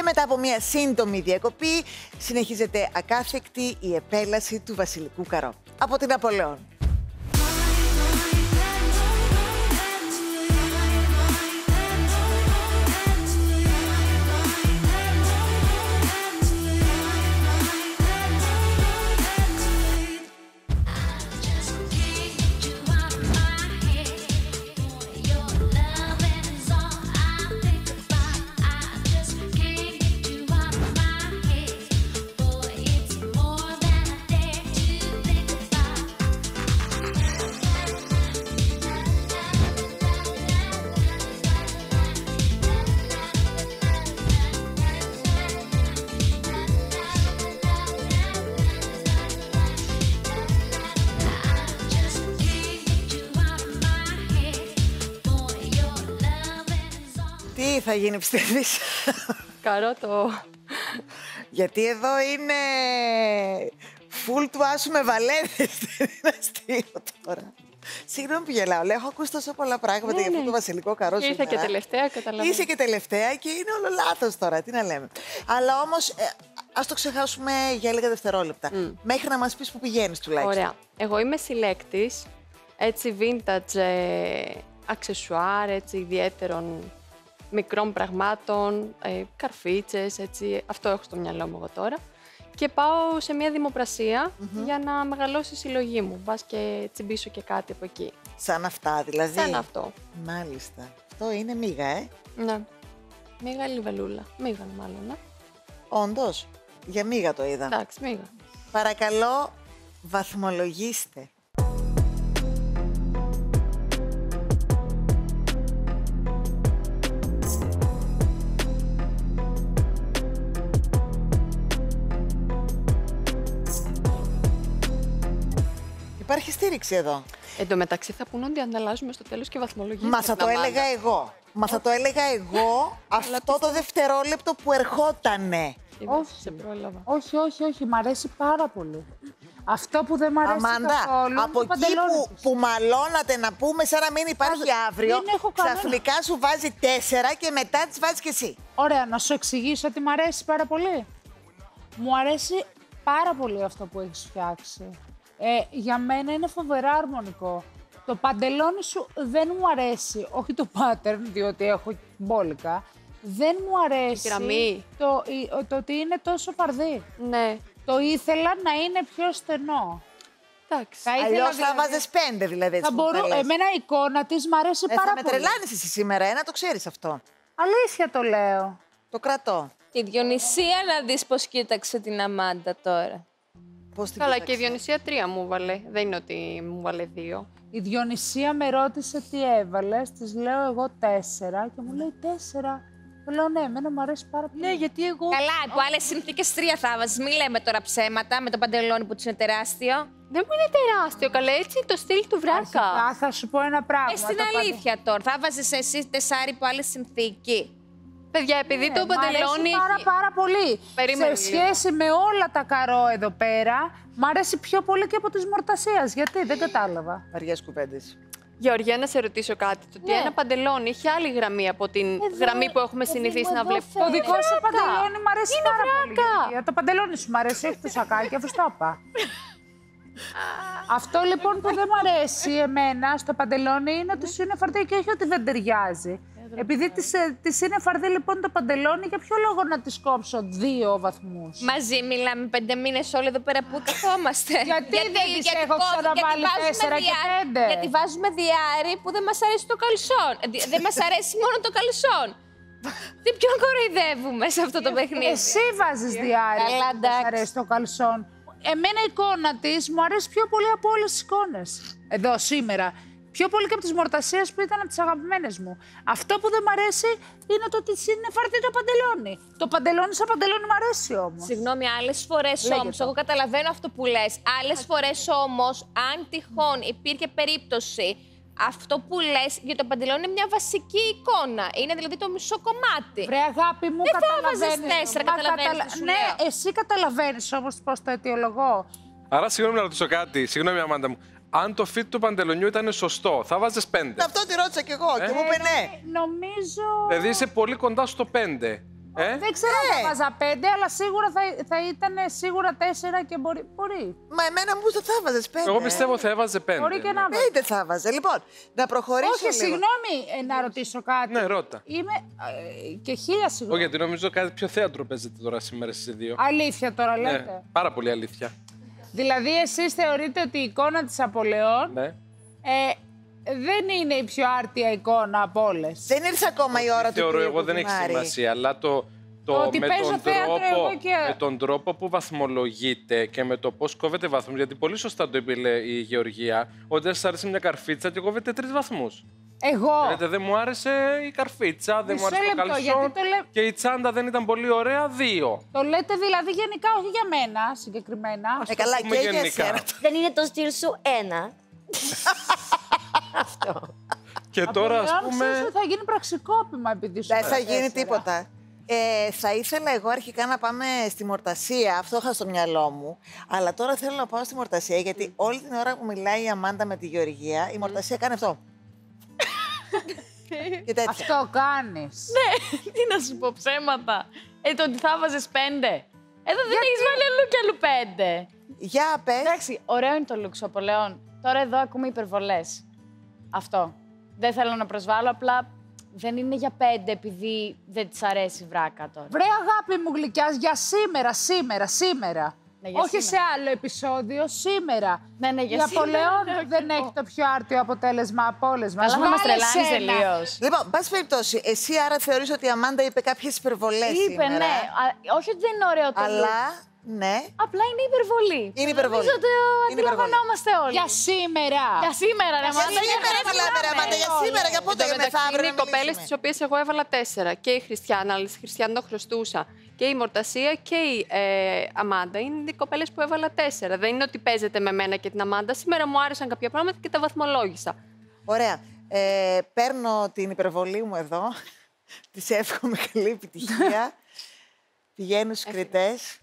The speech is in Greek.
Και μετά από μια σύντομη διακοπή συνεχίζεται ακάθεκτη η επέλαση του βασιλικού καρό. Από την Απολεόν. Τι θα γίνει, πιστεύεις; Καρό το... Γιατί εδώ είναι φουλ του άσου με βαλέδες. Δεν είναι αστείο τώρα. Συγγνώμη που γελάω. Λέω, έχω ακούσει τόσο πολλά πράγματα Ναι, για αυτό ναι. το βασιλικό καρό Ήρθα σήμερα. και τελευταία, καταλαβαίνω. Είσαι και τελευταία και είναι όλο λάθος τώρα. Τι να λέμε. Αλλά όμως, ε, ας το ξεχάσουμε για λίγα δευτερόλεπτα. Μέχρι να μας πεις που πηγαίνεις τουλάχιστον. Ωραία. Εγώ είμαι συλλέκτης έτσι vintage ε, αξεσουάρ, έτσι ιδιαίτερων μικρών πραγμάτων, ε, καρφίτσες, έτσι. Αυτό έχω στο μυαλό μου εγώ τώρα. Και πάω σε μια δημοπρασια για να μεγαλώσει η συλλογή μου. Μπας και τσιμπήσω και κάτι από εκεί. Σαν αυτά δηλαδή. Σαν αυτό. Μάλιστα. Αυτό είναι μίγα, ε. Ναι. Μίγα λιβελούλα. Μίγα μάλλον, ναι. Όντως. Για μίγα το είδα. Εντάξει, μίγα. Παρακαλώ, βαθμολογήστε. Υπάρχει στήριξη εδώ. Εν τω μεταξύ θα πούνε ότι ανταλλάζουμε στο τέλος και βαθμολογίες. Μα με θα την το Αμάντα. έλεγα εγώ. Μα θα το έλεγα εγώ αυτό το δευτερόλεπτο που ερχότανε. Είδες, Όχι. Σε πρόλαβα. Όχι, όχι, όχι. Μ' αρέσει πάρα πολύ. Αυτό που δεν μ' αρέσει Αμάντα, καθόλου είναι από το εκεί παντελόνι που, της. που μαλώνατε να πούμε σαν να μην υπάρχει Βάζω- αύριο, δεν έχω κανένα. ξαφνικά σου βάζει τέσσερα και μετά τις βάζεις και εσύ. Ωραία, να σου εξηγήσω ότι μ' αρέσει πάρα πολύ. Μου αρέσει πάρα πολύ αυτό που έχεις φτιάξει. Ε, για μένα είναι φοβερά αρμονικό. Το παντελόνι σου δεν μου αρέσει, όχι το pattern, διότι έχω μπόλικα. Δεν μου αρέσει γραμμή. το, η- το ότι είναι τόσο φαρδί. Ναι. Το ήθελα να είναι πιο στενό. Εντάξει. Θα ήθελα Αλλιώς θα δηλαδή- βάζες πέντε δηλαδή. έτσι Θα που μπορώ, λες. εμένα η εικόνα της μ' αρέσει Ε, πάρα θα με πολύ. τρελάνεις εσύ σήμερα, ε, να το ξέρεις αυτό. Αλήθεια το λέω. Το κρατώ. Η Διονυσία να δεις πώς κοίταξε την Αμάντα τώρα. Πώς την Καλά, και η κοίταξες; Διονυσία τρία μου βάλε. Δεν είναι ότι μου βάλε δύο. Η Διονυσία με ρώτησε τι έβαλες, της λέω εγώ τέσσερα και μου λέει τέσσερα. Του λέω ναι, εμένα μου αρέσει πάρα πολύ. Ναι, γιατί εγώ. Καλά, από άλλες συνθήκες τρία θα βάζεις. Μην λέμε τώρα ψέματα με το παντελόνι που τους είναι τεράστιο. Δεν μου είναι τεράστιο, καλά. Έτσι είναι το στυλ του βράκα. Αρχικά θα σου πω ένα πράγμα. Ε, στην το αλήθεια τώρα. Θα βάζεις εσύ τεσάρι από άλλη συνθήκη. Παιδιά, επειδή Ναι, το μ' αρέσει παντελόνι. πάρα έχει- πάρα πολύ. Περίμενε Σε λίγο. σχέση με όλα τα καρό εδώ πέρα, μ' αρέσει πιο πολύ και από τη Μορτασίας. Γιατί, δεν κατάλαβα. Βαριές κουβέντες. Γεωργία, να σε ρωτήσω κάτι. Το ότι Ναι. ένα παντελόνι έχει άλλη γραμμή από την γραμμή που έχουμε παιδί συνηθίσει μου, να εδώ βλέπουμε. φαίνεται. Το δικό σου βράκα. παντελόνι μ' αρέσει Είναι πάρα βράκα. πολύ. Γεωργία. Το παντελόνι σου μ' αρέσει, όχι το σακάκι, αφού στο είπα. Αυτό λοιπόν που δεν μου αρέσει εμένα στο παντελόνι είναι ότι σου είναι φαρδί και όχι ότι δεν ταιριάζει. Επειδή της, ε, της είναι φαρδί λοιπόν το παντελόνι, για ποιο λόγο να της κόψω δύο βαθμούς; Μαζί μιλάμε πέντε μήνες όλοι εδώ πέρα που καθόμαστε; Γιατί δεν τις έχω κόβει- ξαναβάλει γιατί βάζουμε τέσσερα και διάρρη- πέντε; Γιατί βάζουμε διάρρη που δεν μας αρέσει το καλσόν. Ε, δι- Δεν μας αρέσει μόνο το καλσόν. Τι ποιον κοροϊδεύουμε σε αυτό το παιχνίδι; Εσύ βάζεις διάρκεια Καλά, που δεν σ' εντάξει. αρέσει το καλσόν. Εμένα η εικόνα της μου αρέσει πιο πολύ από όλες τις εικόνες. Εδώ σήμερα. Πιο πολύ και από τις μορτασίες που ήταν από τις αγαπημένες μου. Αυτό που δεν μου αρέσει είναι το ότι είναι φάρτη το παντελόνι. Το παντελόνι σαν παντελόνι μου αρέσει όμως. Συγγνώμη, άλλες φορές Λέγε όμως, το. εγώ καταλαβαίνω αυτό που λες. Άλλες φορές όμως, αν τυχόν υπήρχε περίπτωση, αυτό που λες για το παντελόνι είναι μια βασική εικόνα. Είναι δηλαδή το μισό κομμάτι. Βρε αγάπη μου, Δεν θα καταλαβαίνεις. έβαζες τέσσερα, Μα καταλαβαίνεις τι σου Ναι, λέω. εσύ καταλαβαίνεις όμως πώς το αιτιολογώ. Άρα, συγγνώμη να ρωτήσω κάτι. Συγγνώμη, Αμάντα μου. Αν το fit του παντελονιού ήταν σωστό, θα βάζες πέντε. Αυτό τη ρώτησα κι εγώ Ε, και μου είπε ναι. Νομίζω. Δηλαδή είσαι πολύ κοντά στο πέντε. Ε; Δεν ξέρω αν θα βάζα πέντε, αλλά σίγουρα θα, θα ήταν σίγουρα τέσσερα και μπορεί. μπορεί. Μα εμένα μου το θα έβαζε πέντε. Εγώ πιστεύω θα έβαζε πέντε. Μπορεί και να βάζει. Πέντε θα έβαζε. Λοιπόν, να προχωρήσω Όχι, λίγο. συγγνώμη ε, να ρωτήσω κάτι. Ναι, ρώτα. Είμαι ε, και χίλια Όχι, συγγνώμη. γιατί νομίζω κάτι πιο θέατρο παίζεται τώρα σήμερα στις δύο. Αλήθεια τώρα λέτε. Ναι, πάρα πολύ αλήθεια. Δηλαδή, εσείς θεωρείτε ότι η εικόνα της Απολεών Ναι. ε, δεν είναι η πιο άρτια εικόνα από όλες. Δεν ήρθε ακόμα η ώρα του Θεωρώ κυρίου εγώ δεν έχει Κουκουμάρη. σημασία, αλλά το, το Ότι με, παίζω τον θέατρο τρόπο, εγώ και- με τον τρόπο που βαθμολογείται και με το πώς κόβεται βαθμούς. Γιατί πολύ σωστά το είπε λέει, η Γεωργία, ότι δεν σας άρεσε μια καρφίτσα και κόβεται τρεις βαθμούς. Εγώ. Λέτε, δεν μου άρεσε η καρφίτσα, δεν μου Μισό άρεσε το λεπτό, καλσόν γιατί το λέ- και η τσάντα δεν ήταν πολύ ωραία, δύο. Το λέτε δηλαδή γενικά, όχι για μένα συγκεκριμένα. Ε, καλά, πούμε και για γενικά. εσένα. Δεν είναι το στυλ σου ένα. Αυτό. Και τώρα, ας Απολεών, πούμε. ξέρεις ότι θα γίνει πραξικόπημα επειδή σου Δεν θα άρεσε γίνει τέσσερα. τίποτα. Ε, θα ήθελα εγώ αρχικά να πάμε στη Μορτασία. Αυτό είχα στο μυαλό μου. Αλλά τώρα θέλω να πάω στη Μορτασία γιατί όλη την ώρα που μιλάει η Αμάντα με τη Γεωργία, η Μορτασία κάνει αυτό. Και τέτοια. Αυτό κάνεις. Ναι, τι να σου πω, ψέματα. Ε, το ότι θα βάζε πέντε. Εδώ δεν έχεις βάλει αλλού και αλλού πέντε. Για πες. Εντάξει, ωραίο είναι το λουξ Απολεόν. Τώρα εδώ ακούμε υπερβολές. Αυτό. Δεν θέλω να προσβάλλω, απλά δεν είναι για πέντε επειδή δεν της αρέσει η βράκα τώρα. Βρε αγάπη μου γλυκιάς για σήμερα, σήμερα, σήμερα. Ναι, για όχι σήμερα. σε άλλο επεισόδιο, σήμερα. Ναι, ναι, για η σήμερα, Απολεόν ναι, δεν και έχει εγώ. το πιο άρτιο αποτέλεσμα από όλες μας. Καλά να μας Βάλε τρελάνει σένα. τελείως. Λοιπόν, πάση περιπτώσει, εσύ άρα θεωρείς ότι η Αμάντα είπε κάποιες υπερβολές Είπε, σήμερα; ναι. Α, όχι ότι δεν είναι ωραίο το look. Αλλά, ναι. Απλά είναι υπερβολή. Είναι υπερβολή. Νομίζω ότι Είναι υπερβολή. αντιλαμβανόμαστε όλοι. Για σήμερα. Για σήμερα, ρε Για Μάντα. σήμερα μιλάμε, ρε Αμάντα, για σήμερα, για πότε, για μεθαύριο είναι να οι κοπέλες μιλήσουμε. τις οποίες εγώ έβαλα τέσσερα. Και η Χριστιανά, αλλά στη Χριστιανά το χρωστούσα. Και η Μορτασία και η ε, Αμάντα είναι οι κοπέλες που έβαλα τέσσερα. Δεν είναι ότι παίζετε με μένα και την Αμάντα. Σήμερα μου άρεσαν κάποια πράγματα και τα βαθμολόγησα. Ωραία. Ε, παίρνω την υπερβολή μου εδώ. Της εύχομαι καλή επιτυχία. Πηγαίνω στους κριτές.